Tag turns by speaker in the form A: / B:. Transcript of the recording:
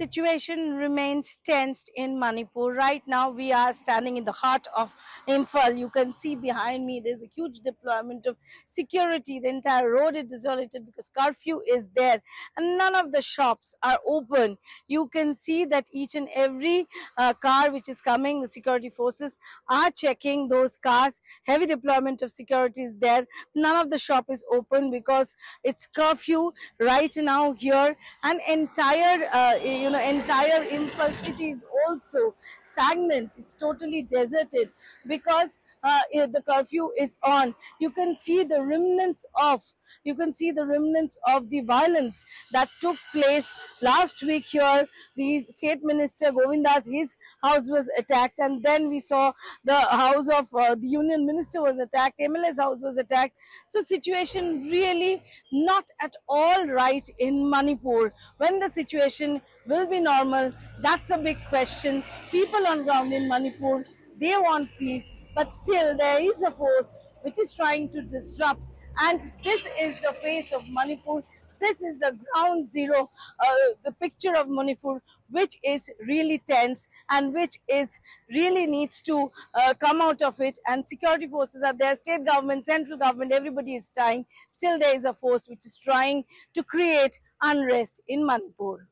A: situation remains tensed in Manipur. Right now, we are standing in the heart of Imphal. You can see behind me, there's a huge deployment of security. The entire road is desolated because curfew is there and none of the shops are open. You can see that each and every uh, car which is coming, the security forces are checking those cars. Heavy deployment of security is there. None of the shop is open because it's curfew right now here and entire uh, you know entire Imphal city is also stagnant. It's totally deserted because uh, eh, the curfew is on. You can see the remnants of you can see the remnants of the violence that took place last week here. The state minister govindas his house was attacked and then we saw the house of uh, the union minister was attacked mla's house was attacked. So situation really not at all right in manipur. When the situation will be normal that's a big question people on ground in manipur they want peace but still there is a force which is trying to disrupt and this is the face of Manipur. This is the ground zero, uh, the picture of Manipur, which is really tense and which is really needs to uh, come out of it. And security forces are there, state government, central government, everybody is trying. Still, there is a force which is trying to create unrest in Manipur.